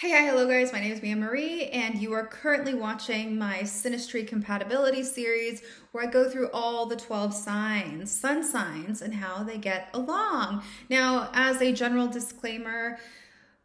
Hey, hi, hello guys, my name is Mia Marie, and you are currently watching my Synastry Compatibility series where I go through all the 12 signs, sun signs, and how they get along. Now, as a general disclaimer,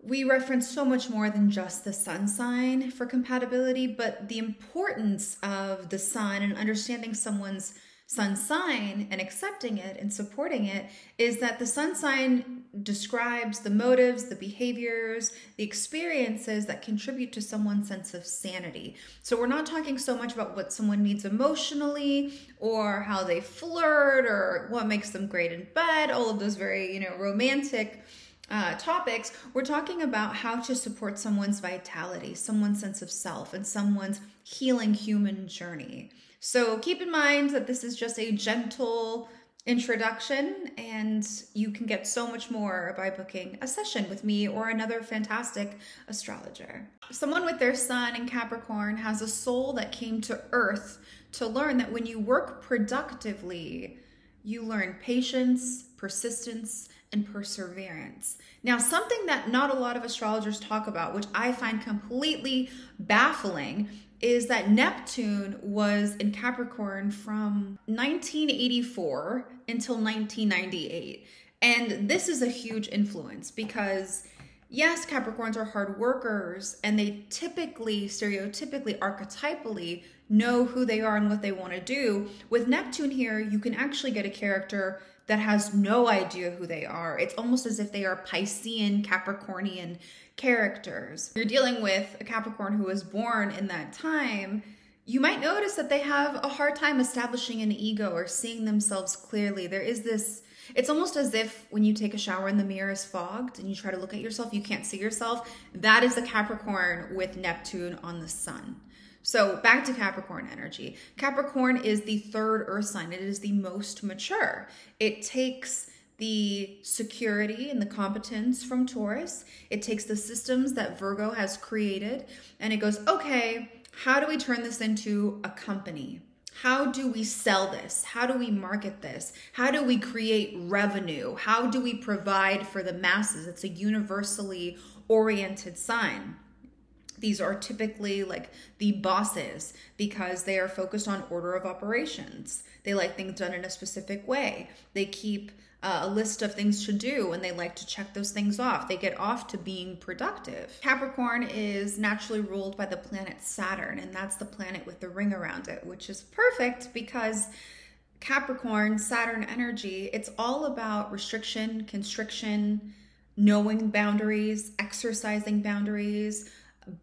we reference so much more than just the sun sign for compatibility, but the importance of the sun and understanding someone's sun sign and accepting it and supporting it is that the sun sign describes the motives, the behaviors, the experiences that contribute to someone's sense of sanity. So we're not talking so much about what someone needs emotionally or how they flirt or what makes them great in bed, all of those very, you know, romantic uh, topics, we're talking about how to support someone's vitality, someone's sense of self, and someone's healing human journey. So keep in mind that this is just a gentle introduction, and you can get so much more by booking a session with me or another fantastic astrologer. Someone with their sun in Capricorn has a soul that came to Earth to learn that when you work productively, you learn patience, persistence, and perseverance. Now, something that not a lot of astrologers talk about, which I find completely baffling, is that Neptune was in Capricorn from 1984 until 1998. And this is a huge influence because, yes, Capricorns are hard workers and they typically, stereotypically, archetypally know who they are and what they want to do. With Neptune here, you can actually get a character that has no idea who they are. It's almost as if they are Piscean, Capricornian characters. You're dealing with a Capricorn who was born in that time. You might notice that they have a hard time establishing an ego or seeing themselves clearly. There is this it's almost as if when you take a shower and the mirror is fogged and you try to look at yourself, you can't see yourself. That is the Capricorn with Neptune on the sun. So back to Capricorn energy. Capricorn is the third earth sign. It is the most mature. It takes the security and the competence from Taurus. It takes the systems that Virgo has created and it goes, okay, how do we turn this into a company? How do we sell this? How do we market this? How do we create revenue? How do we provide for the masses? It's a universally oriented sign. These are typically like the bosses because they are focused on order of operations. They like things done in a specific way. They keep uh, a list of things to do and they like to check those things off. They get off to being productive. Capricorn is naturally ruled by the planet Saturn, and that's the planet with the ring around it, which is perfect because Capricorn, Saturn energy, it's all about restriction, constriction, knowing boundaries, exercising boundaries,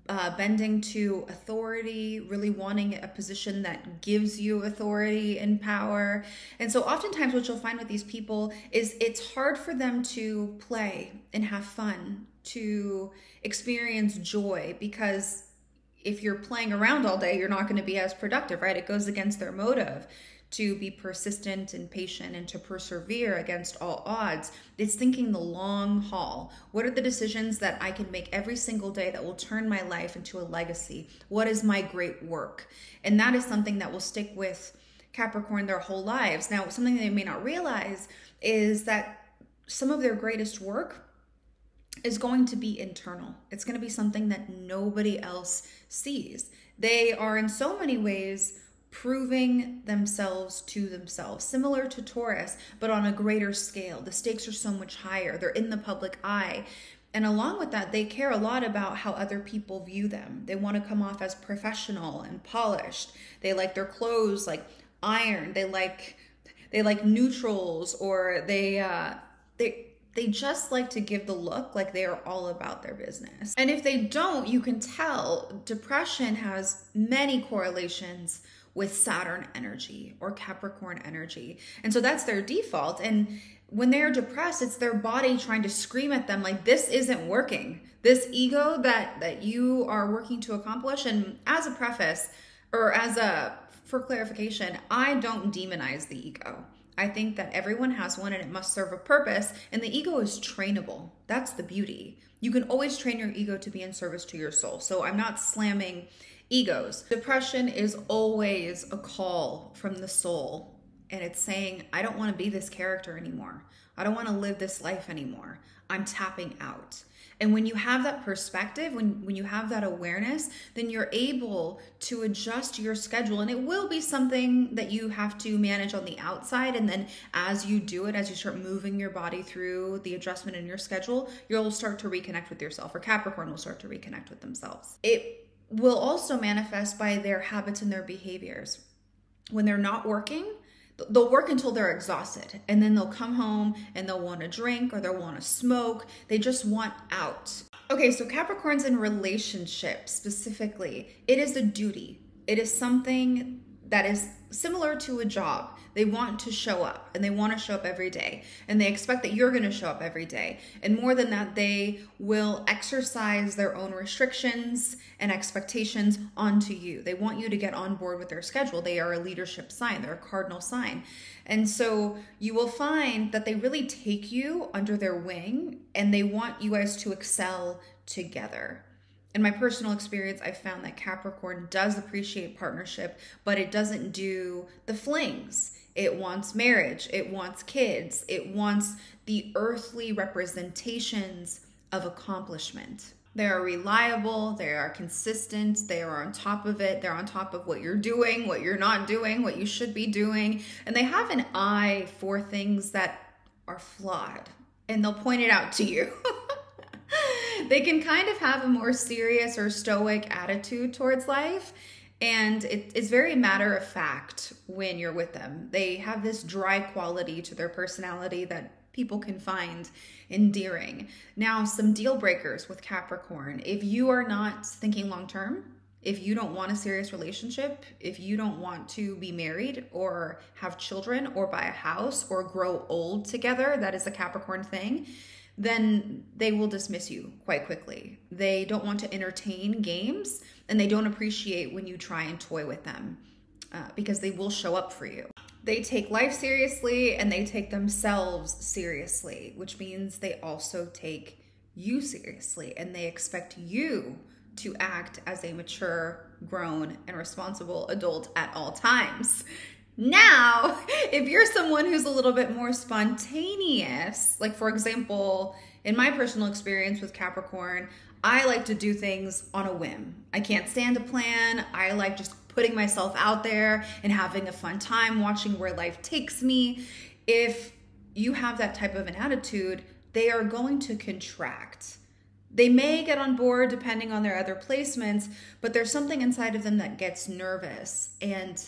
uh, bending to authority, really wanting a position that gives you authority and power. And so, oftentimes, what you'll find with these people is it's hard for them to play and have fun, to experience joy, because if you're playing around all day, you're not going to be as productive, right? It goes against their motive to be persistent and patient and to persevere against all odds. It's thinking the long haul. What are the decisions that I can make every single day that will turn my life into a legacy? What is my great work? And that is something that will stick with Capricorn their whole lives. Now, something they may not realize is that some of their greatest work is going to be internal. It's going to be something that nobody else sees. They are in so many ways proving themselves to themselves, similar to Taurus, but on a greater scale. The stakes are so much higher, they're in the public eye. And along with that, they care a lot about how other people view them. They want to come off as professional and polished. They like their clothes like iron. They like they like neutrals or they uh they they just like to give the look like they are all about their business. And if they don't, you can tell depression has many correlations with Saturn energy or Capricorn energy. And so that's their default. And when they're depressed, it's their body trying to scream at them like this isn't working. This ego that that you are working to accomplish and as a preface or as a for clarification, I don't demonize the ego. I think that everyone has one and it must serve a purpose, and the ego is trainable. That's the beauty. You can always train your ego to be in service to your soul. So I'm not slamming egos. Depression is always a call from the soul, and it's saying, I don't want to be this character anymore. I don't want to live this life anymore. I'm tapping out. And when you have that perspective, when, when you have that awareness, then you're able to adjust your schedule. And it will be something that you have to manage on the outside. And then as you do it, as you start moving your body through the adjustment in your schedule, you'll start to reconnect with yourself, or Capricorn will start to reconnect with themselves. It will also manifest by their habits and their behaviors. When they're not working, they'll work until they're exhausted and then they'll come home and they'll want to drink or they'll want to smoke. They just want out. Okay, so Capricorns in relationships specifically, it is a duty. It is something that is similar to a job. They want to show up and they want to show up every day and they expect that you're going to show up every day. And more than that, they will exercise their own restrictions and expectations onto you. They want you to get on board with their schedule. They are a leadership sign, they're a cardinal sign. And so you will find that they really take you under their wing and they want you guys to excel together in my personal experience, I found that Capricorn does appreciate partnership, but it doesn't do the flings. It wants marriage, it wants kids, it wants the earthly representations of accomplishment. They are reliable, they are consistent, they are on top of it, they're on top of what you're doing, what you're not doing, what you should be doing, and they have an eye for things that are flawed, and they'll point it out to you. they can kind of have a more serious or stoic attitude towards life. And it's very matter of fact when you're with them. They have this dry quality to their personality that people can find endearing. Now, some deal breakers with Capricorn. If you are not thinking long term, if you don't want a serious relationship, if you don't want to be married or have children or buy a house or grow old together, that is a Capricorn thing then they will dismiss you quite quickly. They don't want to entertain games and they don't appreciate when you try and toy with them uh, because they will show up for you. They take life seriously and they take themselves seriously, which means they also take you seriously and they expect you to act as a mature, grown, and responsible adult at all times. Now, if you're someone who's a little bit more spontaneous, like for example, in my personal experience with Capricorn, I like to do things on a whim. I can't stand a plan. I like just putting myself out there and having a fun time watching where life takes me. If you have that type of an attitude, they are going to contract. They may get on board depending on their other placements, but there's something inside of them that gets nervous and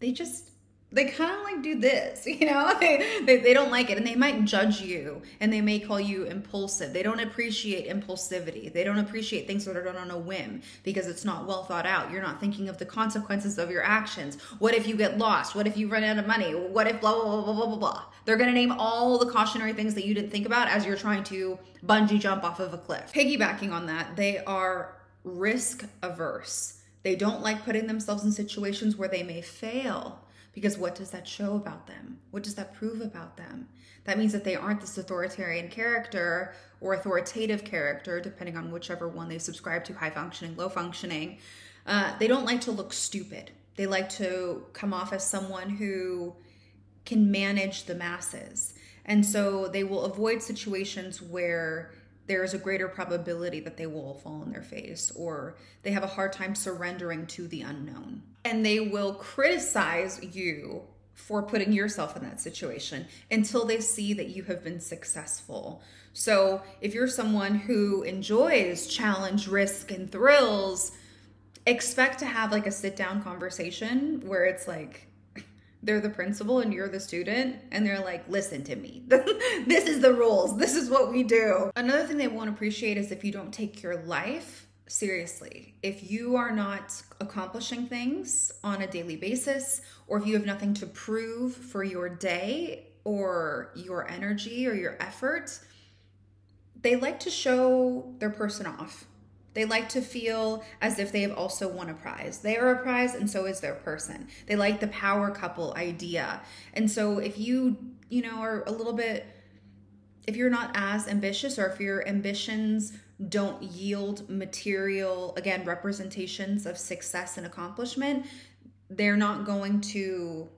they just they kind of like do this, you know, they, they, they, don't like it and they might judge you and they may call you impulsive. They don't appreciate impulsivity. They don't appreciate things that are done on a whim because it's not well thought out. You're not thinking of the consequences of your actions. What if you get lost? What if you run out of money? What if blah, blah, blah, blah, blah, blah. They're going to name all the cautionary things that you didn't think about as you're trying to bungee jump off of a cliff. Piggybacking on that, they are risk averse they don't like putting themselves in situations where they may fail because what does that show about them? What does that prove about them? That means that they aren't this authoritarian character or authoritative character, depending on whichever one they subscribe to high functioning, low functioning. Uh, they don't like to look stupid. They like to come off as someone who can manage the masses. And so they will avoid situations where there is a greater probability that they will fall on their face or they have a hard time surrendering to the unknown. And they will criticize you for putting yourself in that situation until they see that you have been successful. So, if you're someone who enjoys challenge, risk, and thrills, expect to have like a sit down conversation where it's like, they're the principal and you're the student and they're like listen to me. This is the rules. This is what we do. Another thing they won't appreciate is if you don't take your life seriously. If you are not accomplishing things on a daily basis or if you have nothing to prove for your day or your energy or your effort they like to show their person off they like to feel as if they have also won a prize. They are a prize, and so is their person. They like the power couple idea. And so if you, you know, are a little bit, if you're not as ambitious or if your ambitions don't yield material, again, representations of success and accomplishment, they're not going to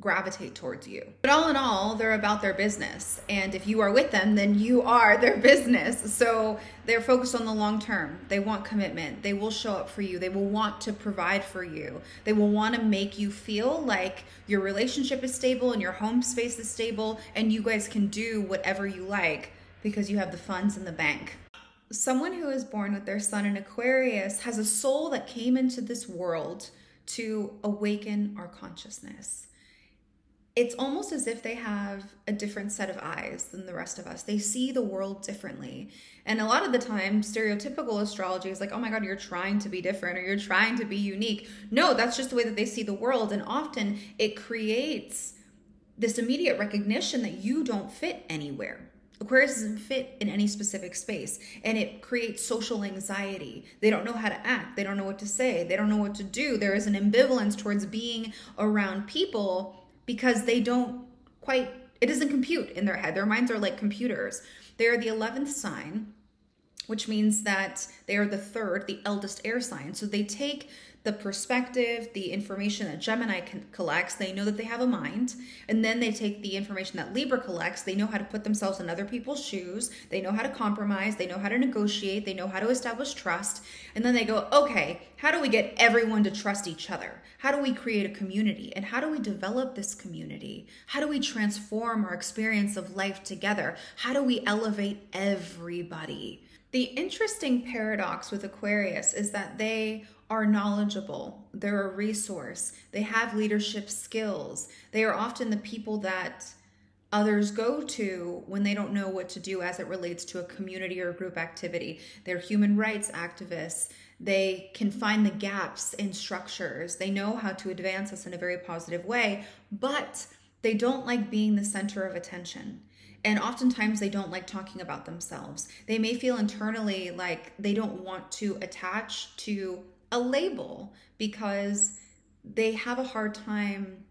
gravitate towards you. But all in all, they're about their business. And if you are with them, then you are their business. So they're focused on the long term. They want commitment. They will show up for you. They will want to provide for you. They will want to make you feel like your relationship is stable and your home space is stable and you guys can do whatever you like because you have the funds in the bank. Someone who is born with their sun in Aquarius has a soul that came into this world to awaken our consciousness it's almost as if they have a different set of eyes than the rest of us. They see the world differently. And a lot of the time, stereotypical astrology is like, oh my God, you're trying to be different or you're trying to be unique. No, that's just the way that they see the world. And often it creates this immediate recognition that you don't fit anywhere. Aquarius doesn't fit in any specific space and it creates social anxiety. They don't know how to act. They don't know what to say. They don't know what to do. There is an ambivalence towards being around people because they don't quite, it doesn't compute in their head. Their minds are like computers. They are the 11th sign, which means that they are the third, the eldest air sign. So they take the perspective, the information that Gemini collects, they know that they have a mind, and then they take the information that Libra collects, they know how to put themselves in other people's shoes, they know how to compromise, they know how to negotiate, they know how to establish trust, and then they go, okay, how do we get everyone to trust each other? How do we create a community? And how do we develop this community? How do we transform our experience of life together? How do we elevate everybody? The interesting paradox with Aquarius is that they are knowledgeable, they're a resource, they have leadership skills, they are often the people that others go to when they don't know what to do as it relates to a community or group activity. They're human rights activists. They can find the gaps in structures. They know how to advance us in a very positive way, but they don't like being the center of attention. And oftentimes they don't like talking about themselves. They may feel internally like they don't want to attach to a label because they have a hard time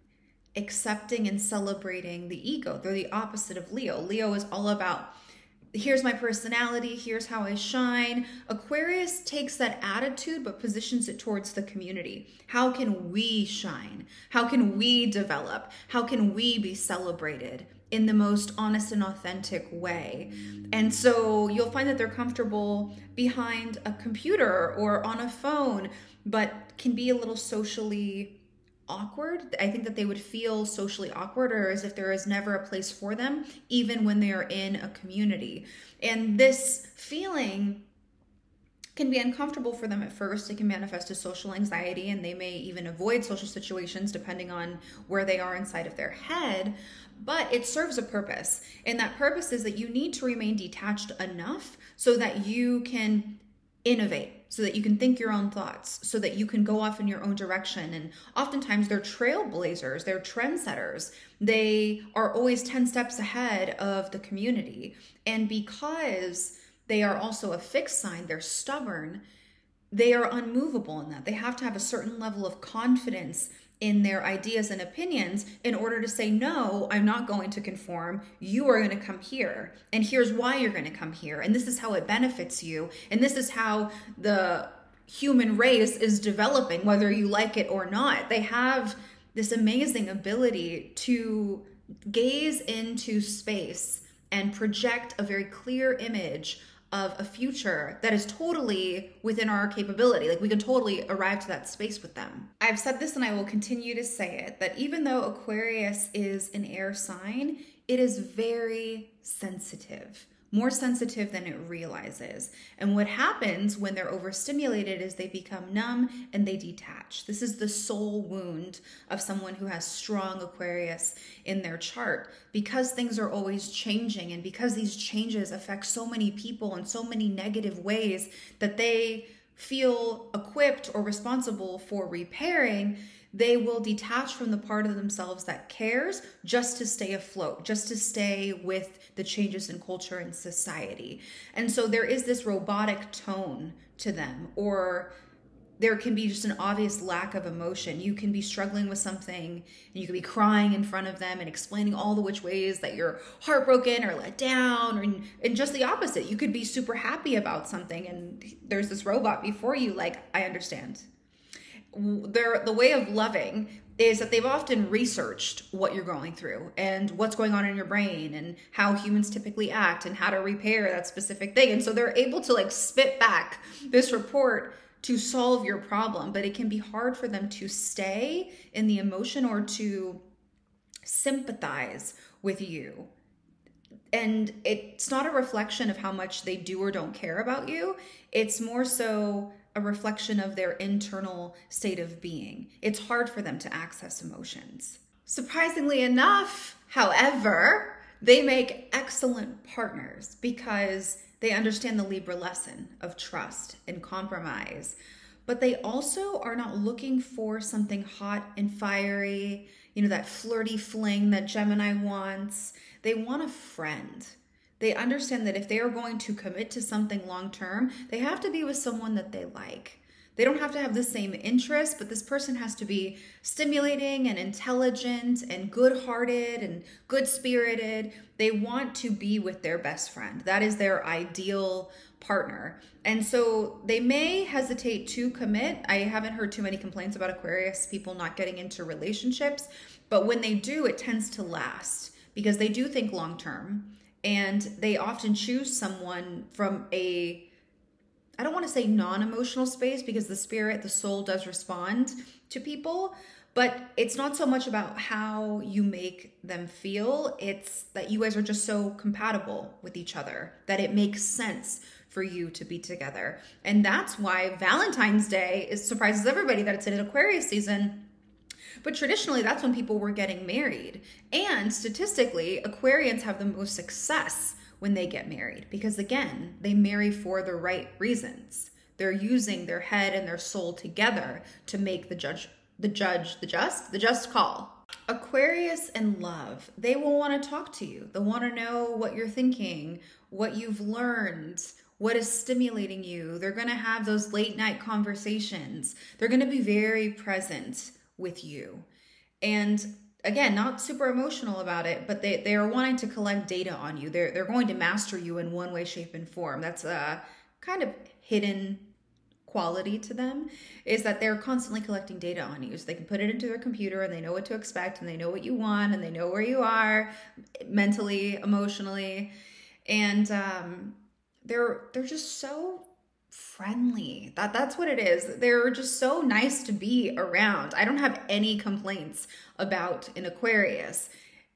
accepting and celebrating the ego. They're the opposite of Leo. Leo is all about here's my personality, here's how I shine. Aquarius takes that attitude but positions it towards the community. How can we shine? How can we develop? How can we be celebrated? In the most honest and authentic way. And so you'll find that they're comfortable behind a computer or on a phone, but can be a little socially awkward. I think that they would feel socially awkward or as if there is never a place for them, even when they are in a community. And this feeling can be uncomfortable for them at first. It can manifest as social anxiety, and they may even avoid social situations depending on where they are inside of their head but it serves a purpose. And that purpose is that you need to remain detached enough so that you can innovate, so that you can think your own thoughts, so that you can go off in your own direction. And oftentimes they're trailblazers, they're trendsetters. They are always 10 steps ahead of the community. And because they are also a fixed sign, they're stubborn, they are unmovable in that. They have to have a certain level of confidence in their ideas and opinions in order to say, no, I'm not going to conform. You are going to come here. And here's why you're going to come here. And this is how it benefits you. And this is how the human race is developing, whether you like it or not. They have this amazing ability to gaze into space and project a very clear image of a future that is totally within our capability. Like we can totally arrive to that space with them. I've said this and I will continue to say it that even though Aquarius is an air sign, it is very sensitive more sensitive than it realizes. And what happens when they're overstimulated is they become numb and they detach. This is the soul wound of someone who has strong Aquarius in their chart. Because things are always changing and because these changes affect so many people in so many negative ways that they feel equipped or responsible for repairing they will detach from the part of themselves that cares just to stay afloat, just to stay with the changes in culture and society. And so there is this robotic tone to them, or there can be just an obvious lack of emotion. You can be struggling with something and you can be crying in front of them and explaining all the which ways that you're heartbroken or let down, or, and just the opposite. You could be super happy about something and there's this robot before you, like, I understand their the way of loving is that they've often researched what you're going through and what's going on in your brain and how humans typically act and how to repair that specific thing. And so they're able to like spit back this report to solve your problem, but it can be hard for them to stay in the emotion or to sympathize with you. And it's not a reflection of how much they do or don't care about you. It's more so a reflection of their internal state of being. It's hard for them to access emotions. Surprisingly enough, however, they make excellent partners because they understand the Libra lesson of trust and compromise. But they also are not looking for something hot and fiery, you know, that flirty fling that Gemini wants. They want a friend they understand that if they are going to commit to something long term, they have to be with someone that they like. They don't have to have the same interests, but this person has to be stimulating and intelligent and good hearted and good spirited. They want to be with their best friend. That is their ideal partner. And so they may hesitate to commit. I haven't heard too many complaints about Aquarius people not getting into relationships, but when they do, it tends to last because they do think long term and they often choose someone from a I don't want to say non-emotional space because the spirit, the soul does respond to people, but it's not so much about how you make them feel, it's that you guys are just so compatible with each other that it makes sense for you to be together. And that's why Valentine's Day is surprises everybody that it's in an Aquarius season but traditionally, that's when people were getting married. And statistically, Aquarians have the most success when they get married because, again, they marry for the right reasons. They're using their head and their soul together to make the judge, the judge, the just, the just call. Aquarius and love, they will want to talk to you. They'll want to know what you're thinking, what you've learned, what is stimulating you. They're going to have those late night conversations. They're going to be very present with you. And again, not super emotional about it, but they, they are wanting to collect data on you. They're, they're going to master you in one way, shape, and form. That's a kind of hidden quality to them is that they're constantly collecting data on you. So they can put it into their computer and they know what to expect and they know what you want and they know where you are mentally, emotionally. And um, they're they're just so friendly. That that's what it is. They're just so nice to be around. I don't have any complaints about an Aquarius.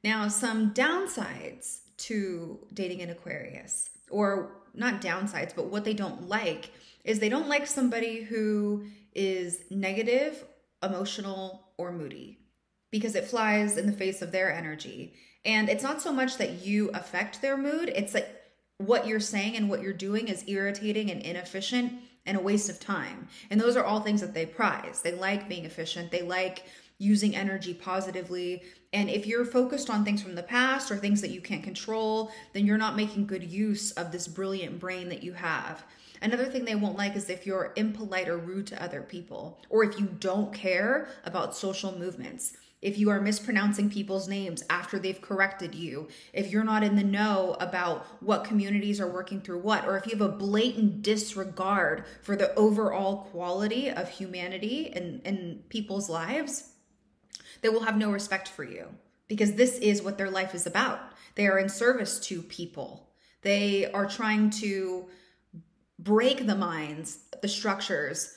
Now, some downsides to dating an Aquarius or not downsides, but what they don't like is they don't like somebody who is negative, emotional, or moody because it flies in the face of their energy. And it's not so much that you affect their mood, it's that what you're saying and what you're doing is irritating and inefficient and a waste of time. And those are all things that they prize. They like being efficient, they like using energy positively. And if you're focused on things from the past or things that you can't control, then you're not making good use of this brilliant brain that you have. Another thing they won't like is if you're impolite or rude to other people, or if you don't care about social movements if you are mispronouncing people's names after they've corrected you, if you're not in the know about what communities are working through what, or if you have a blatant disregard for the overall quality of humanity and, and people's lives, they will have no respect for you because this is what their life is about. They are in service to people. They are trying to break the minds, the structures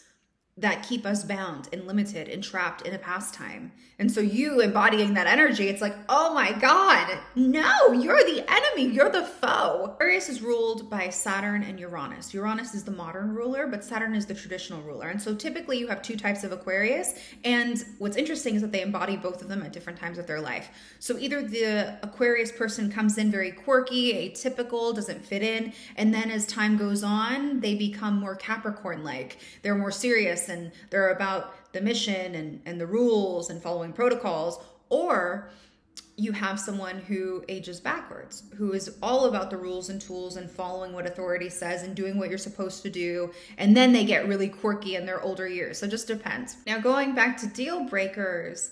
that keep us bound and limited and trapped in a pastime. And so you embodying that energy, it's like, oh my God, no, you're the enemy, you're the foe. Aquarius is ruled by Saturn and Uranus. Uranus is the modern ruler, but Saturn is the traditional ruler. And so typically you have two types of Aquarius. And what's interesting is that they embody both of them at different times of their life. So either the Aquarius person comes in very quirky, atypical, doesn't fit in, and then as time goes on, they become more Capricorn like. They're more serious and they're about the mission and, and the rules and following protocols, or you have someone who ages backwards, who is all about the rules and tools and following what authority says and doing what you're supposed to do. And then they get really quirky in their older years. So it just depends. Now, going back to deal breakers,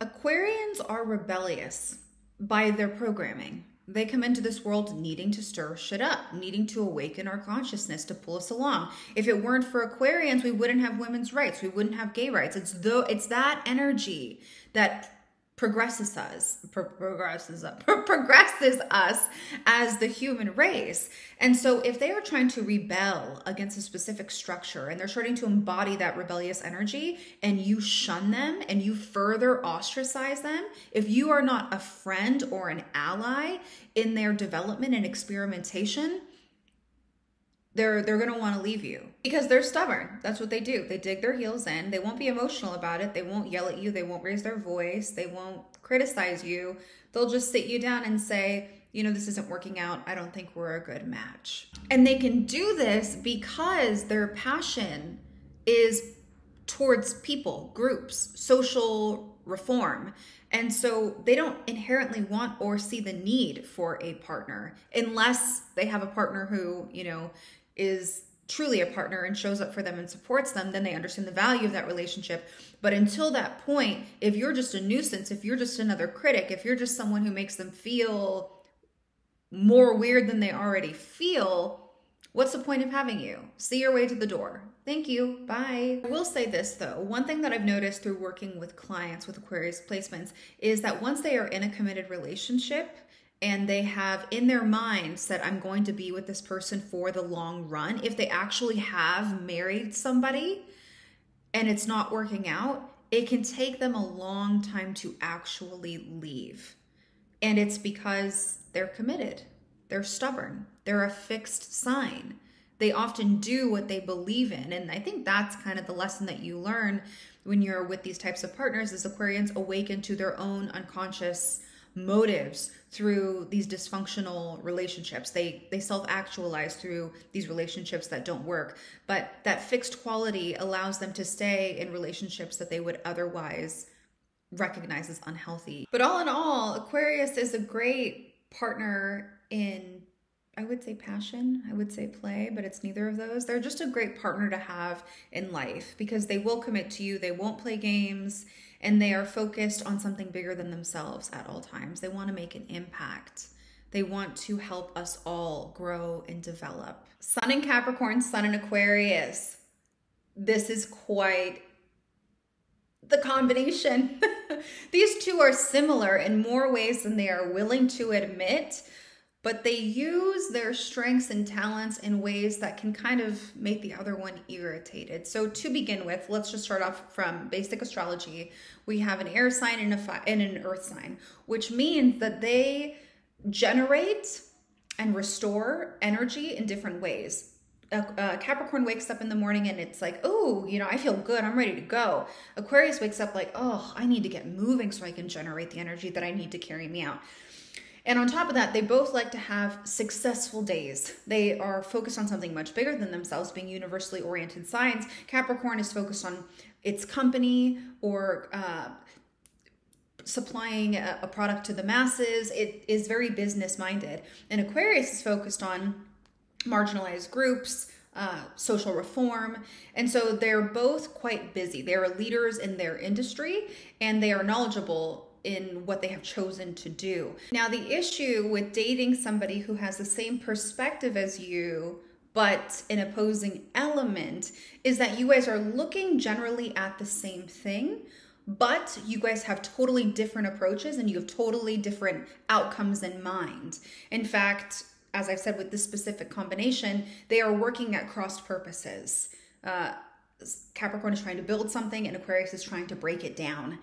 Aquarians are rebellious by their programming. They come into this world needing to stir shit up, needing to awaken our consciousness to pull us along. If it weren't for Aquarians, we wouldn't have women's rights. We wouldn't have gay rights. It's though it's that energy that progresses us pro- progresses us, pro- progresses us as the human race. And so if they are trying to rebel against a specific structure and they're starting to embody that rebellious energy and you shun them and you further ostracize them if you are not a friend or an ally in their development and experimentation they're they're going to want to leave you. Because they're stubborn. That's what they do. They dig their heels in. They won't be emotional about it. They won't yell at you. They won't raise their voice. They won't criticize you. They'll just sit you down and say you know this isn't working out. I don't think we're a good match. And they can do this because their passion is towards people groups social reform. And so they don't inherently want or see the need for a partner unless they have a partner who, you know, is truly a partner and shows up for them and supports them, then they understand the value of that relationship. But until that point, if you're just a nuisance, if you're just another critic, if you're just someone who makes them feel more weird than they already feel, what's the point of having you? See your way to the door. Thank you. Bye. I will say this though. One thing that I've noticed through working with clients with Aquarius placements is that once they are in a committed relationship, and they have in their minds that I'm going to be with this person for the long run, if they actually have married somebody and it's not working out, it can take them a long time to actually leave. And it's because they're committed, they're stubborn, they're a fixed sign. They often do what they believe in. And I think that's kind of the lesson that you learn when you're with these types of partners is Aquarians awaken to their own unconscious motives through these dysfunctional relationships. They they self-actualize through these relationships that don't work. But that fixed quality allows them to stay in relationships that they would otherwise recognize as unhealthy. But all in all aquarius is a great partner in I would say passion, I would say play, but it's neither of those. They're just a great partner to have in life because they will commit to you, they won't play games, and they are focused on something bigger than themselves at all times. They want to make an impact. They want to help us all grow and develop. Sun in Capricorn, Sun in Aquarius. This is quite the combination. These two are similar in more ways than they are willing to admit but they use their strengths and talents in ways that can kind of make the other one irritated. So to begin with, let's just start off from basic astrology. We have an air sign and, a and an earth sign, which means that they generate and restore energy in different ways. A Capricorn wakes up in the morning and it's like, oh, you know, I feel good. I'm ready to go. Aquarius wakes up like, oh, I need to get moving so I can generate the energy that I need to carry me out. And on top of that, they both like to have successful days. They are focused on something much bigger than themselves, being universally oriented signs. Capricorn is focused on its company or uh, supplying a, a product to the masses. It is very business minded. And Aquarius is focused on marginalized groups, uh, social reform. And so they're both quite busy. They are leaders in their industry and they are knowledgeable in what they have chosen to do. Now, the issue with dating somebody who has the same perspective as you, but an opposing element, is that you guys are looking generally at the same thing, but you guys have totally different approaches and you have totally different outcomes in mind. In fact, as I've said with this specific combination, they are working at cross purposes. Uh, Capricorn is trying to build something and Aquarius is trying to break it down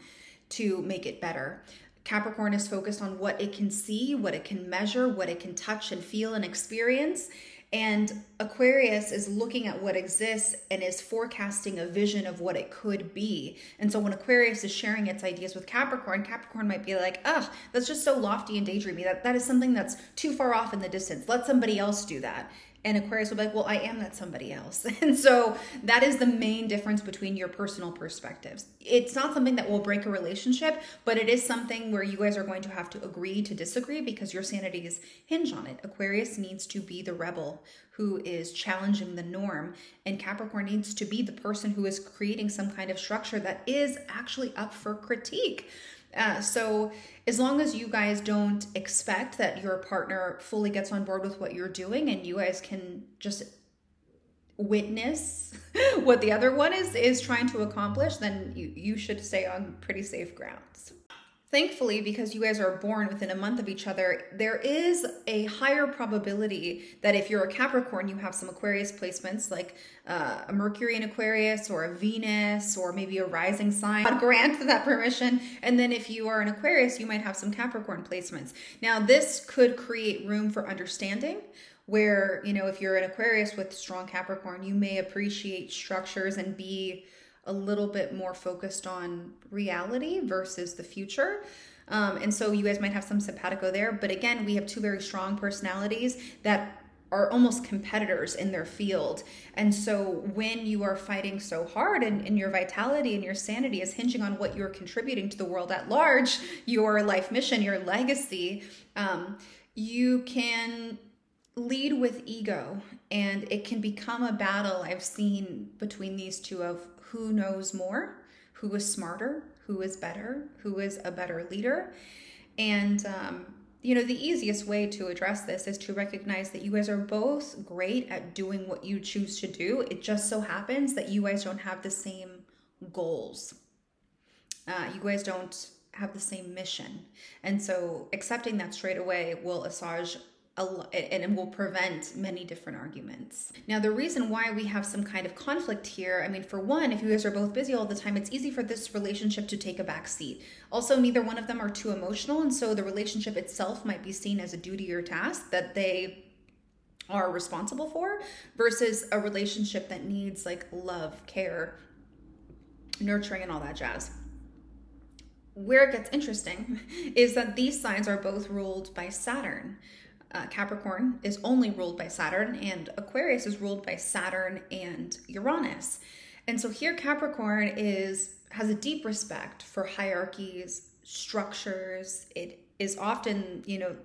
to make it better. Capricorn is focused on what it can see, what it can measure, what it can touch and feel and experience. And Aquarius is looking at what exists and is forecasting a vision of what it could be. And so when Aquarius is sharing its ideas with Capricorn, Capricorn might be like, oh, that's just so lofty and daydreamy. That, that is something that's too far off in the distance. Let somebody else do that. And Aquarius will be like, well, I am that somebody else. And so that is the main difference between your personal perspectives. It's not something that will break a relationship, but it is something where you guys are going to have to agree to disagree because your sanities hinge on it. Aquarius needs to be the rebel who is challenging the norm, and Capricorn needs to be the person who is creating some kind of structure that is actually up for critique. Uh, so as long as you guys don't expect that your partner fully gets on board with what you're doing and you guys can just witness what the other one is is trying to accomplish then you you should stay on pretty safe grounds Thankfully, because you guys are born within a month of each other, there is a higher probability that if you're a Capricorn, you have some Aquarius placements like uh, a Mercury in Aquarius or a Venus or maybe a rising sign. God grant that permission. And then if you are an Aquarius, you might have some Capricorn placements. Now, this could create room for understanding where, you know, if you're an Aquarius with strong Capricorn, you may appreciate structures and be a little bit more focused on reality versus the future. Um, and so you guys might have some simpatico there. But again, we have two very strong personalities that are almost competitors in their field. And so when you are fighting so hard and, and, your vitality and your sanity is hinging on what you're contributing to the world at large, your life mission, your legacy, um, you can lead with ego and it can become a battle I've seen between these two of who knows more, who is smarter, who is better, who is a better leader. And, um, you know, the easiest way to address this is to recognize that you guys are both great at doing what you choose to do. It just so happens that you guys don't have the same goals. Uh, you guys don't have the same mission. And so accepting that straight away will assuage and it will prevent many different arguments. Now, the reason why we have some kind of conflict here, I mean, for one, if you guys are both busy all the time, it's easy for this relationship to take a back seat. Also, neither one of them are too emotional, and so the relationship itself might be seen as a duty or task that they are responsible for versus a relationship that needs like love, care, nurturing, and all that jazz where it gets interesting is that these signs are both ruled by Saturn uh, Capricorn is only ruled by Saturn, and Aquarius is ruled by Saturn and Uranus. And so here, Capricorn is has a deep respect for hierarchies, structures. It is often, you know,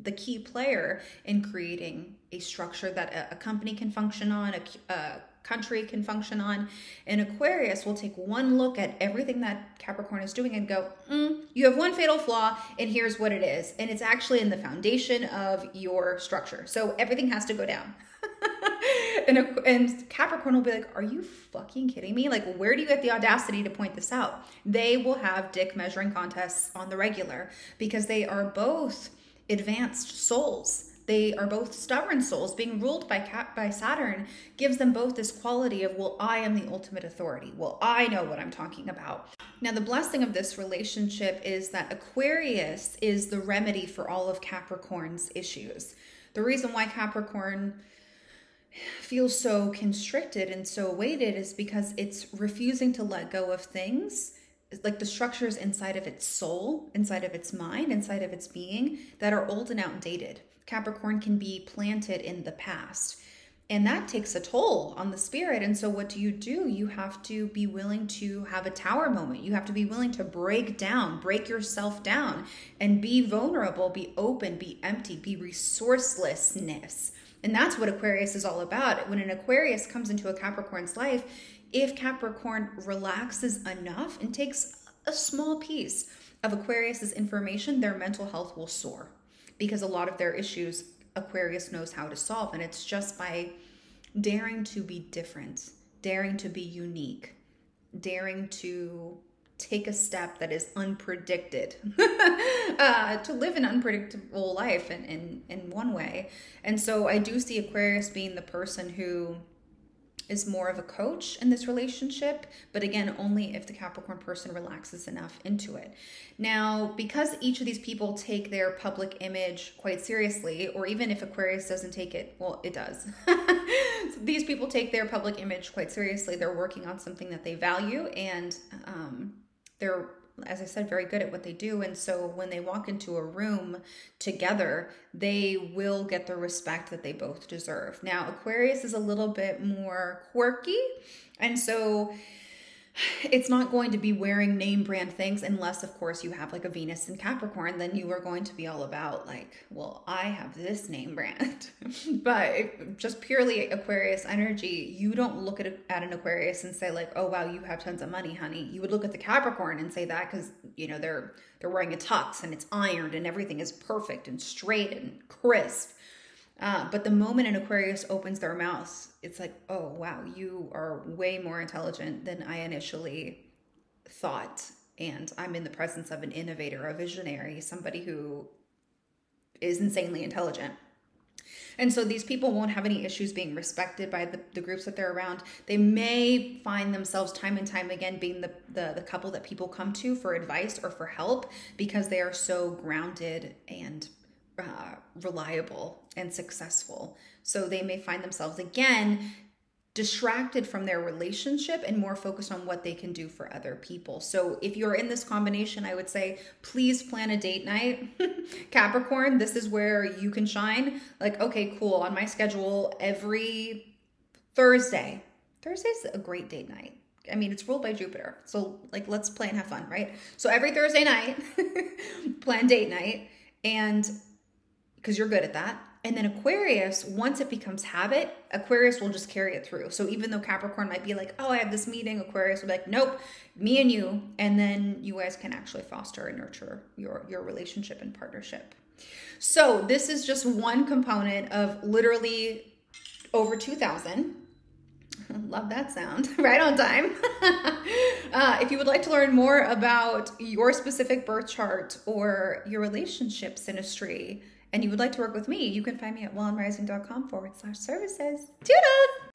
the key player in creating a structure that a, a company can function on, a, a country can function on. And Aquarius will take one look at everything that Capricorn is doing and go, mm, you have one fatal flaw, and here's what it is. And it's actually in the foundation of your structure. So everything has to go down. and, and Capricorn will be like, Are you fucking kidding me? Like, where do you get the audacity to point this out? They will have dick measuring contests on the regular because they are both advanced souls they are both stubborn souls. Being ruled by Cap- by Saturn gives them both this quality of, well, I am the ultimate authority. Well, I know what I'm talking about. Now, the blessing of this relationship is that Aquarius is the remedy for all of Capricorn's issues. The reason why Capricorn feels so constricted and so weighted is because it's refusing to let go of things like the structures inside of its soul, inside of its mind, inside of its being that are old and outdated. Capricorn can be planted in the past. And that takes a toll on the spirit. And so, what do you do? You have to be willing to have a tower moment. You have to be willing to break down, break yourself down, and be vulnerable, be open, be empty, be resourcelessness. And that's what Aquarius is all about. When an Aquarius comes into a Capricorn's life, if Capricorn relaxes enough and takes a small piece of Aquarius's information, their mental health will soar because a lot of their issues Aquarius knows how to solve. And it's just by daring to be different, daring to be unique, daring to take a step that is unpredicted, uh, to live an unpredictable life in, in, in one way. And so I do see Aquarius being the person who is more of a coach in this relationship, but again, only if the Capricorn person relaxes enough into it. Now, because each of these people take their public image quite seriously, or even if Aquarius doesn't take it, well, it does. these people take their public image quite seriously. They're working on something that they value and um, they're as I said, very good at what they do. And so when they walk into a room together, they will get the respect that they both deserve. Now, Aquarius is a little bit more quirky. And so it's not going to be wearing name brand things unless of course you have like a venus in capricorn then you are going to be all about like well i have this name brand. But just purely aquarius energy you don't look at, a, at an aquarius and say like oh wow you have tons of money honey. You would look at the capricorn and say that because you know they're they're wearing a tux and it's ironed and everything is perfect and straight and crisp uh, but the moment an Aquarius opens their mouth, it's like, oh, wow, you are way more intelligent than I initially thought. And I'm in the presence of an innovator, a visionary, somebody who is insanely intelligent. And so these people won't have any issues being respected by the, the groups that they're around. They may find themselves time and time again being the, the, the couple that people come to for advice or for help because they are so grounded and uh, reliable and successful. So they may find themselves again distracted from their relationship and more focused on what they can do for other people. So if you're in this combination, I would say please plan a date night. Capricorn, this is where you can shine. Like, okay, cool. On my schedule every Thursday. Thursday's a great date night. I mean, it's ruled by Jupiter. So like let's play and have fun, right? So every Thursday night, plan date night and because you're good at that. And then Aquarius, once it becomes habit, Aquarius will just carry it through. So even though Capricorn might be like, oh, I have this meeting, Aquarius will be like, nope, me and you. And then you guys can actually foster and nurture your, your relationship and partnership. So this is just one component of literally over 2,000. Love that sound. right on time. uh, if you would like to learn more about your specific birth chart or your relationship synastry, and you would like to work with me, you can find me at wellandrising.com forward slash services. Toodles!